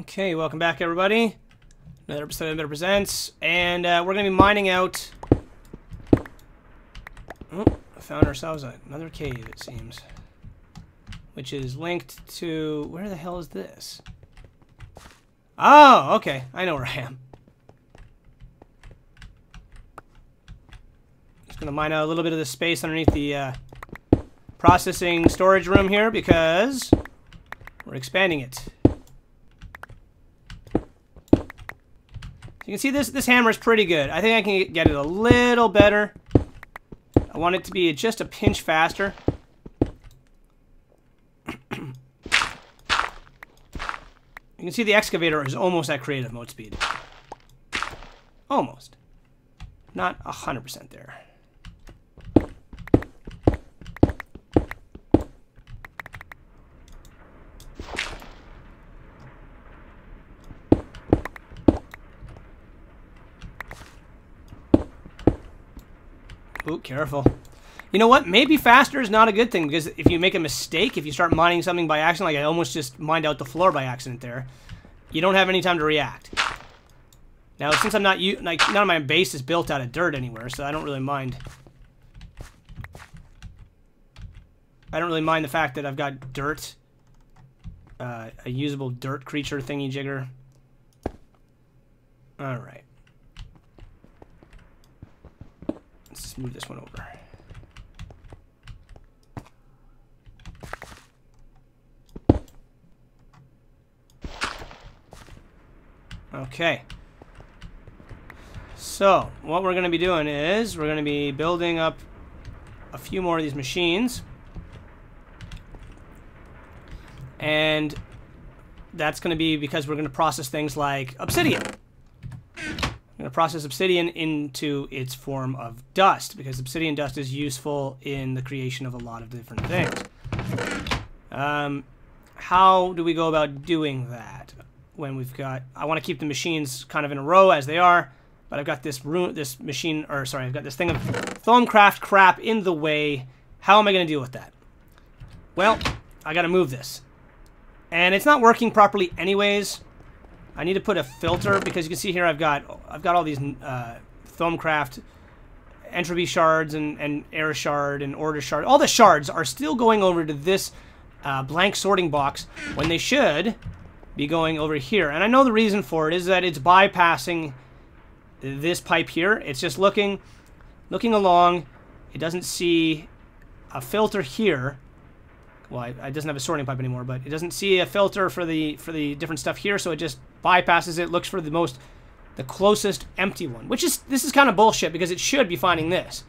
Okay, welcome back, everybody. Another episode of Better Presents, and uh, we're going to be mining out. Oh, found ourselves another cave, it seems, which is linked to where the hell is this? Oh, okay, I know where I am. Just going to mine out a little bit of the space underneath the uh, processing storage room here because we're expanding it. You can see this this hammer is pretty good. I think I can get it a little better. I want it to be just a pinch faster. you can see the excavator is almost at creative mode speed. Almost. Not 100% there. Ooh, careful. You know what? Maybe faster is not a good thing because if you make a mistake, if you start mining something by accident, like I almost just mined out the floor by accident there, you don't have any time to react. Now, since I'm not like none of my base is built out of dirt anywhere, so I don't really mind. I don't really mind the fact that I've got dirt, uh, a usable dirt creature thingy jigger. All right. Let's move this one over. Okay. So, what we're going to be doing is we're going to be building up a few more of these machines. And that's going to be because we're going to process things like obsidian. Going to process obsidian into its form of dust because obsidian dust is useful in the creation of a lot of different things. Um, how do we go about doing that when we've got... I want to keep the machines kind of in a row as they are, but I've got this room, this machine, or sorry, I've got this thing of Thaumcraft crap in the way. How am I going to deal with that? Well, I got to move this. And it's not working properly anyways. I need to put a filter because you can see here I've got I've got all these uh, Thaumcraft entropy shards and, and air shard and order shard. All the shards are still going over to this uh, blank sorting box when they should be going over here. And I know the reason for it is that it's bypassing this pipe here. It's just looking looking along. It doesn't see a filter here well, it doesn't have a sorting pipe anymore, but it doesn't see a filter for the for the different stuff here, so it just bypasses it, looks for the most, the closest empty one, which is, this is kind of bullshit because it should be finding this.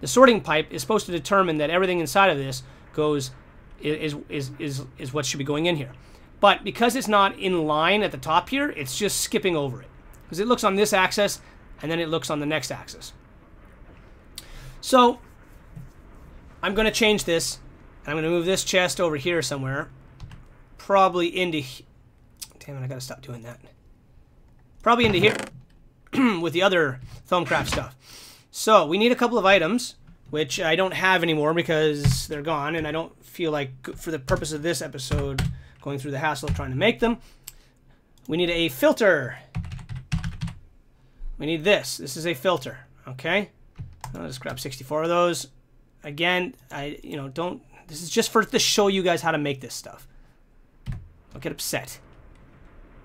The sorting pipe is supposed to determine that everything inside of this goes, is, is, is, is what should be going in here. But because it's not in line at the top here, it's just skipping over it. Because it looks on this axis, and then it looks on the next axis. So, I'm going to change this I'm going to move this chest over here somewhere. Probably into... Damn it, I got to stop doing that. Probably into here with the other Thaumcraft stuff. So, we need a couple of items, which I don't have anymore because they're gone, and I don't feel like, for the purpose of this episode, going through the hassle of trying to make them. We need a filter. We need this. This is a filter, okay? I'll just grab 64 of those. Again, I, you know, don't this is just for to show you guys how to make this stuff. Don't get upset.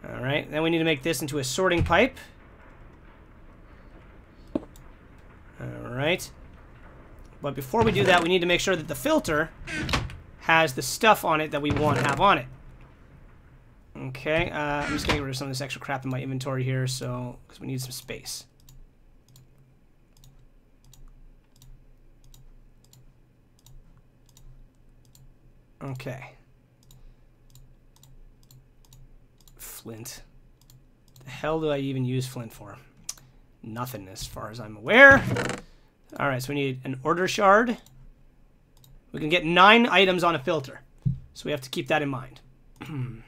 Alright, then we need to make this into a sorting pipe. Alright. But before we do that, we need to make sure that the filter has the stuff on it that we want to have on it. Okay, uh, I'm just going to get rid of some of this extra crap in my inventory here, so because we need some space. Okay. Flint. The hell do I even use flint for? Nothing as far as I'm aware. Alright, so we need an order shard. We can get nine items on a filter. So we have to keep that in mind.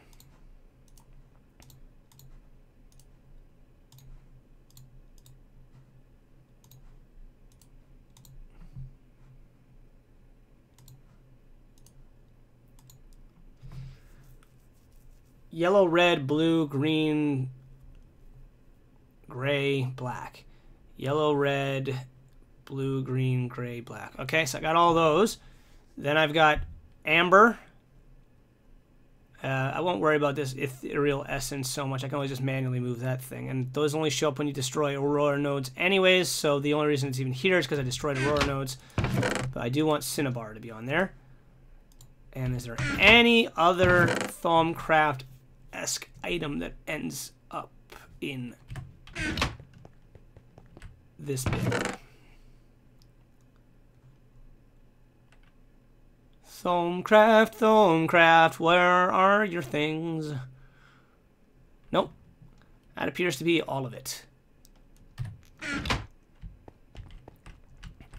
yellow, red, blue, green, gray, black. Yellow, red, blue, green, gray, black. Okay, so I got all those. Then I've got amber. Uh, I won't worry about this ethereal essence so much. I can always just manually move that thing. And those only show up when you destroy Aurora nodes anyways, so the only reason it's even here is because I destroyed Aurora nodes. But I do want Cinnabar to be on there. And is there any other Thaumcraft-esque item that ends up in this bit? Thaumcraft, Thaumcraft, where are your things? Nope. That appears to be all of it.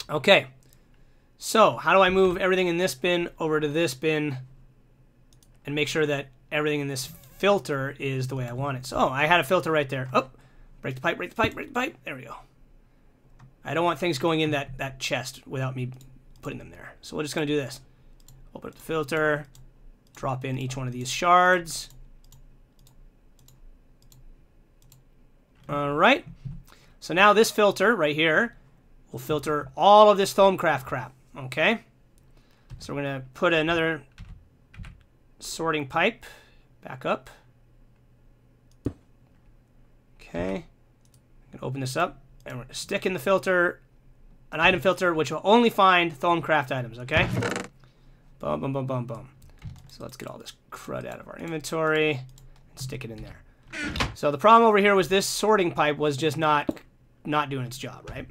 Okay. So, how do I move everything in this bin over to this bin and make sure that everything in this filter is the way I want it? So, oh, I had a filter right there. Oh, break the pipe, break the pipe, break the pipe. There we go. I don't want things going in that, that chest without me putting them there. So we're just going to do this. Open up the filter, drop in each one of these shards. All right. So now this filter right here will filter all of this Thaumcraft crap. Okay. So we're going to put another sorting pipe back up. Okay. I'm to open this up and we're to stick in the filter an item filter which will only find Thaumcraft items, okay? Boom, boom, boom, boom, boom. So let's get all this crud out of our inventory and stick it in there. So the problem over here was this sorting pipe was just not not doing its job, right?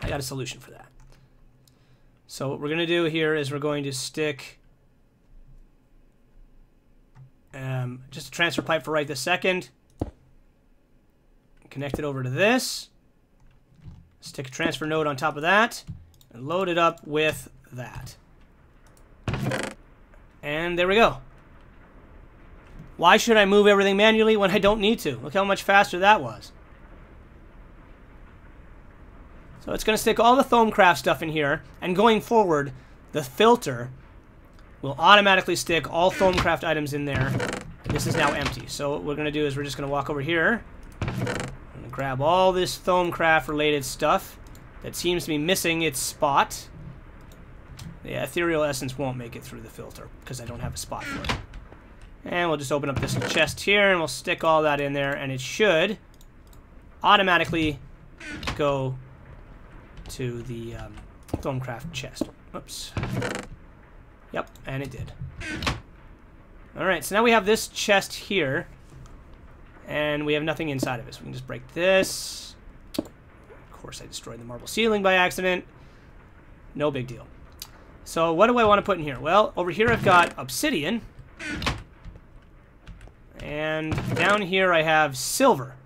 I got a solution for that. So what we're going to do here is we're going to stick um, just a transfer pipe for right this second. Connect it over to this. Stick a transfer node on top of that. And load it up with that. And there we go. Why should I move everything manually when I don't need to? Look how much faster that was. So it's going to stick all the Thaumcraft stuff in here, and going forward, the filter will automatically stick all Thaumcraft items in there. This is now empty. So what we're going to do is we're just going to walk over here, and grab all this Thaumcraft related stuff that seems to be missing its spot. The ethereal essence won't make it through the filter because I don't have a spot for it. And we'll just open up this chest here and we'll stick all that in there and it should automatically go to the um, Thaumcraft chest. Oops. Yep, and it did. Alright, so now we have this chest here and we have nothing inside of it. So we can just break this. Of course, I destroyed the marble ceiling by accident. No big deal. So what do I want to put in here? Well, over here I've got obsidian. And down here I have silver.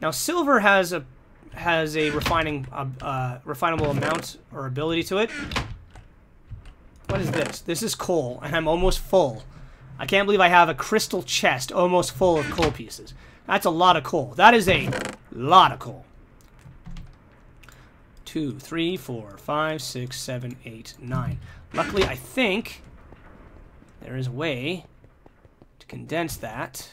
Now silver has a has a refining uh, uh, refinable amount or ability to it. What is this? This is coal, and I'm almost full. I can't believe I have a crystal chest almost full of coal pieces. That's a lot of coal. That is a lot of coal two, three, four, five, six, seven, eight, nine. Luckily, I think there is a way to condense that.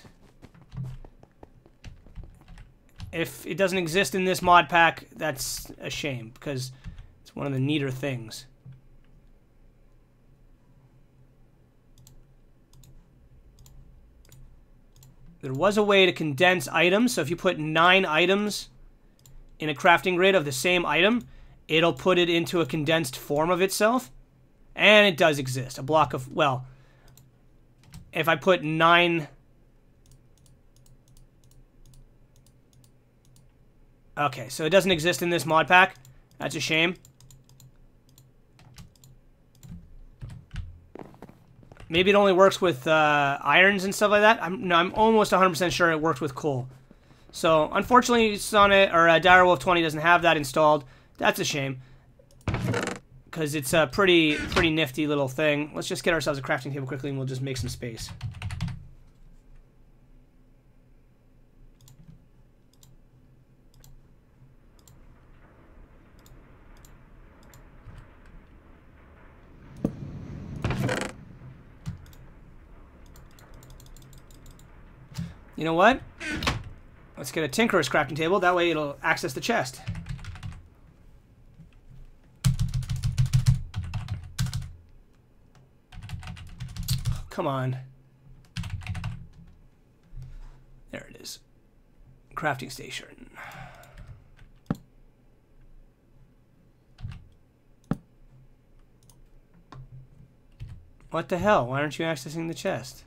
If it doesn't exist in this mod pack, that's a shame, because it's one of the neater things. There was a way to condense items, so if you put nine items in a crafting grid of the same item, it'll put it into a condensed form of itself. And it does exist. A block of, well, if I put nine... Okay, so it doesn't exist in this mod pack. That's a shame. Maybe it only works with uh, irons and stuff like that. I'm no, I'm almost 100% sure it works with coal. So, unfortunately, Sonnet or uh, Direwolf 20 doesn't have that installed. That's a shame. Because it's a pretty, pretty nifty little thing. Let's just get ourselves a crafting table quickly and we'll just make some space. You know what? Let's get a Tinkerer's crafting table. That way it'll access the chest. Come on. There it is. Crafting station. What the hell? Why aren't you accessing the chest?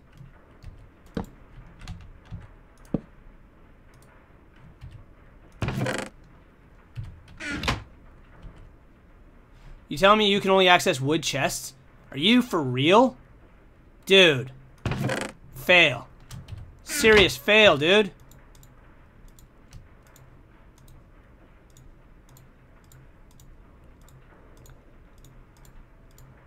You telling me you can only access wood chests? Are you for real? Dude. Fail. Serious fail, dude.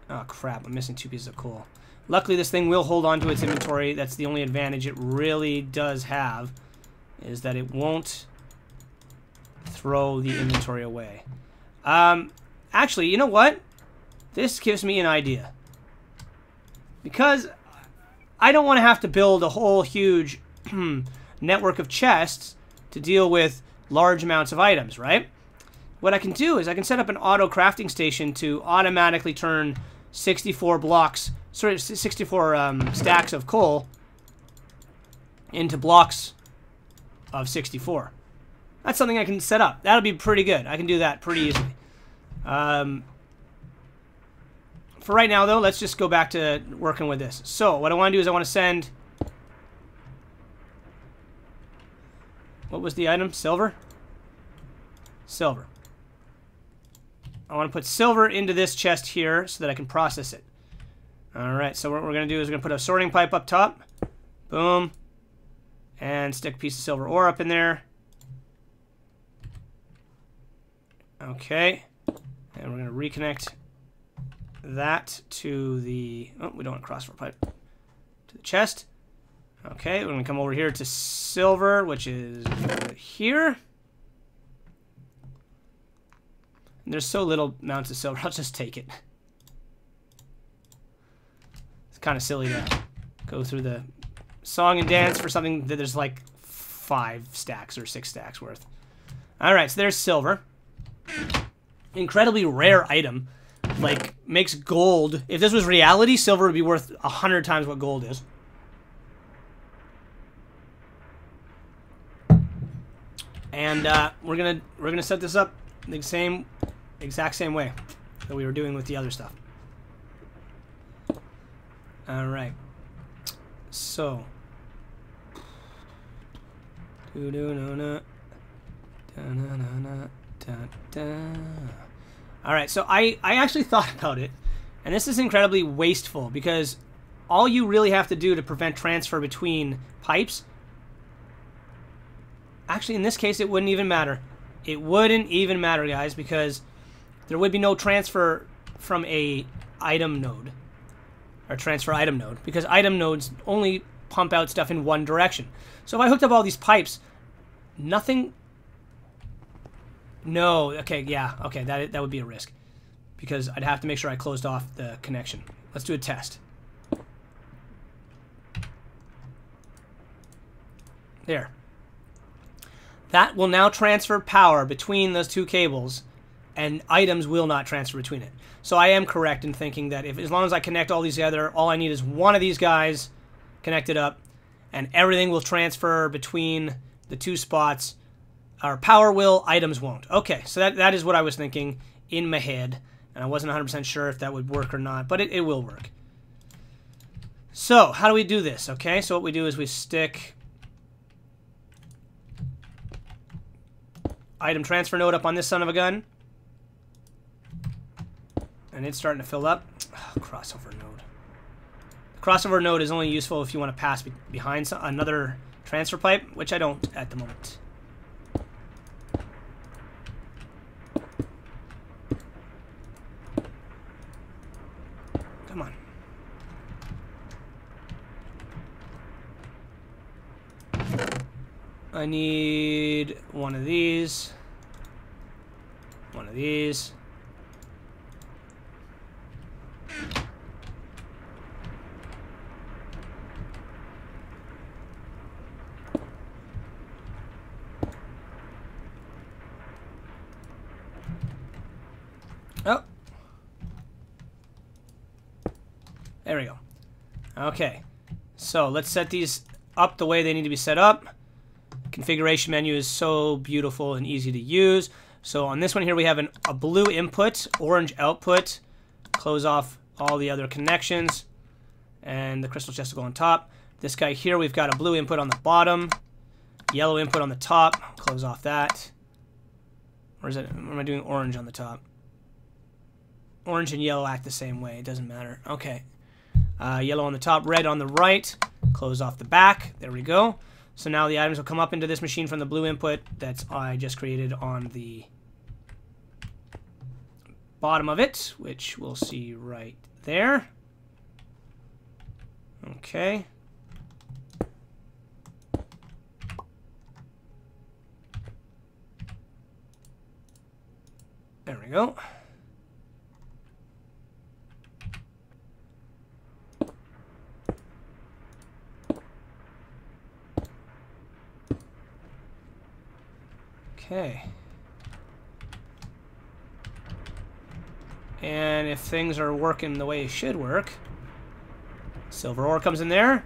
Oh crap, I'm missing two pieces of coal. Luckily this thing will hold on to its inventory. That's the only advantage it really does have. Is that it won't throw the inventory away. Um, actually, you know what? This gives me an idea. Because I don't want to have to build a whole huge network of chests to deal with large amounts of items, right? What I can do is I can set up an auto crafting station to automatically turn 64 blocks, sorry, 64 um, stacks of coal into blocks of 64. That's something I can set up. That'll be pretty good. I can do that pretty easily. Um, for right now, though, let's just go back to working with this. So what I want to do is I want to send... What was the item? Silver? Silver. I want to put silver into this chest here so that I can process it. Alright, so what we're going to do is we're going to put a sorting pipe up top. Boom. And stick a piece of silver ore up in there. Okay. And we're going to reconnect that to the... Oh, we don't want to cross crossfire pipe. To the chest. Okay, we're going to come over here to silver, which is here. And there's so little amounts of silver, I'll just take it. It's kind of silly to go through the song and dance for something that there's like five stacks or six stacks worth. Alright, so there's silver. Incredibly rare item. Like, makes gold. If this was reality, silver would be worth a hundred times what gold is. And uh, we're gonna we're gonna set this up the same exact same way that we were doing with the other stuff. All right. So. Do do no no. Da na na na All right. So I I actually thought about it, and this is incredibly wasteful because all you really have to do to prevent transfer between pipes. Actually, in this case, it wouldn't even matter. It wouldn't even matter, guys, because there would be no transfer from a item node or transfer item node because item nodes only pump out stuff in one direction. So if I hooked up all these pipes, nothing. No, okay, yeah, okay, that that would be a risk because I'd have to make sure I closed off the connection. Let's do a test. There. That will now transfer power between those two cables and items will not transfer between it. So I am correct in thinking that if as long as I connect all these together, all I need is one of these guys connected up, and everything will transfer between the two spots. Our power will, items won't. Okay, so that, that is what I was thinking in my head, and I wasn't 100% sure if that would work or not, but it, it will work. So, how do we do this? Okay, so what we do is we stick item transfer node up on this son of a gun. And it's starting to fill up. Oh, crossover node. The crossover node is only useful if you want to pass be behind some, another transfer pipe, which I don't at the moment. I need one of these. One of these. Oh. There we go. Okay. So let's set these up the way they need to be set up. Configuration menu is so beautiful and easy to use. So on this one here, we have an, a blue input, orange output. Close off all the other connections. And the crystal chest will go on top. This guy here, we've got a blue input on the bottom. Yellow input on the top. Close off that. Or is it, am I doing orange on the top? Orange and yellow act the same way. It doesn't matter. Okay. Uh, yellow on the top, red on the right. Close off the back. There we go. So now the items will come up into this machine from the blue input that I just created on the bottom of it, which we'll see right there. Okay. There we go. Okay. And if things are working the way it should work, silver ore comes in there,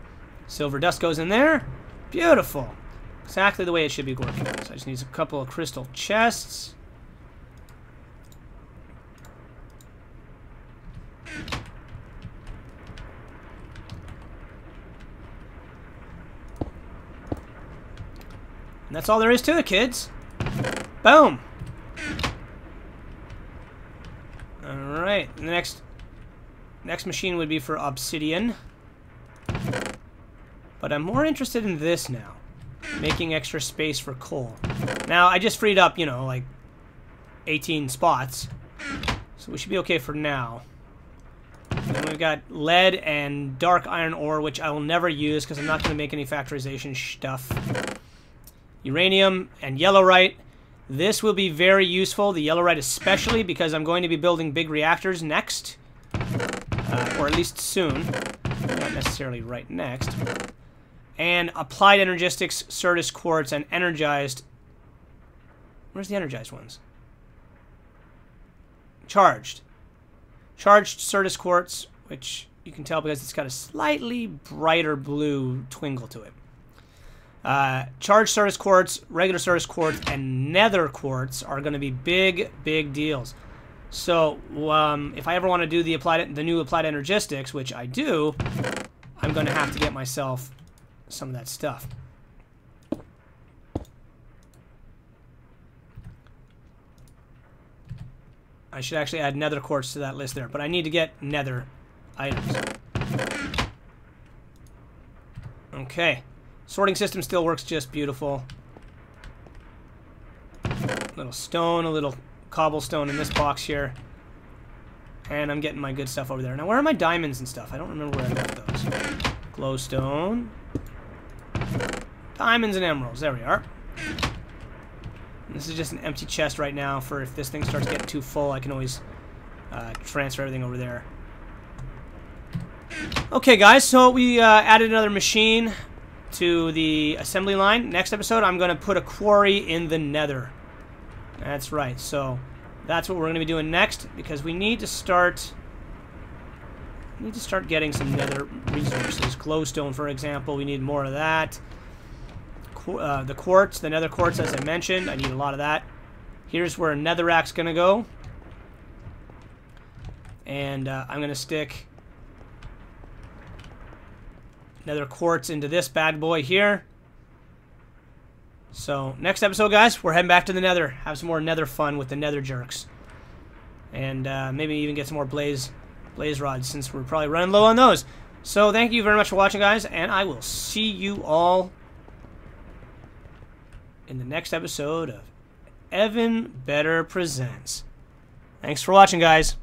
silver dust goes in there. Beautiful. Exactly the way it should be working. So I just need a couple of crystal chests. And that's all there is to it, kids. Boom. Alright, the next next machine would be for obsidian. But I'm more interested in this now. Making extra space for coal. Now, I just freed up, you know, like 18 spots. So we should be okay for now. And we've got lead and dark iron ore, which I will never use because I'm not going to make any factorization stuff. Uranium and yellorite. This will be very useful, the yellorite especially, because I'm going to be building big reactors next. Uh, or at least soon. Not necessarily right next. And applied energistics, Certus quartz, and energized... Where's the energized ones? Charged. Charged Certus quartz, which you can tell because it's got a slightly brighter blue twinkle to it. Uh, charged Certus quartz, regular Certus quartz, and nether quartz are going to be big, big deals. So um, if I ever want to do the applied, the new applied energistics, which I do, I'm going to have to get myself some of that stuff. I should actually add nether quartz to that list there, but I need to get nether items. Okay. Sorting system still works just beautiful. A little stone, a little cobblestone in this box here. And I'm getting my good stuff over there. Now, where are my diamonds and stuff? I don't remember where I left those. Glowstone. Diamonds and emeralds. There we are. And this is just an empty chest right now for if this thing starts getting too full, I can always uh, transfer everything over there. Okay, guys, so we uh, added another machine to the assembly line. Next episode, I'm going to put a quarry in the nether. That's right. So that's what we're going to be doing next because we need to start we need to start getting some nether resources. Glowstone, for example, we need more of that. Qu uh, the quartz, the nether quartz, as I mentioned, I need a lot of that. Here's where a netherrack's going to go. And uh, I'm going to stick Nether quartz into this bad boy here. So, next episode, guys, we're heading back to the nether. Have some more nether fun with the nether jerks. And uh, maybe even get some more blaze, blaze rods, since we're probably running low on those. So, thank you very much for watching, guys, and I will see you all in the next episode of Evan Better Presents. Thanks for watching, guys.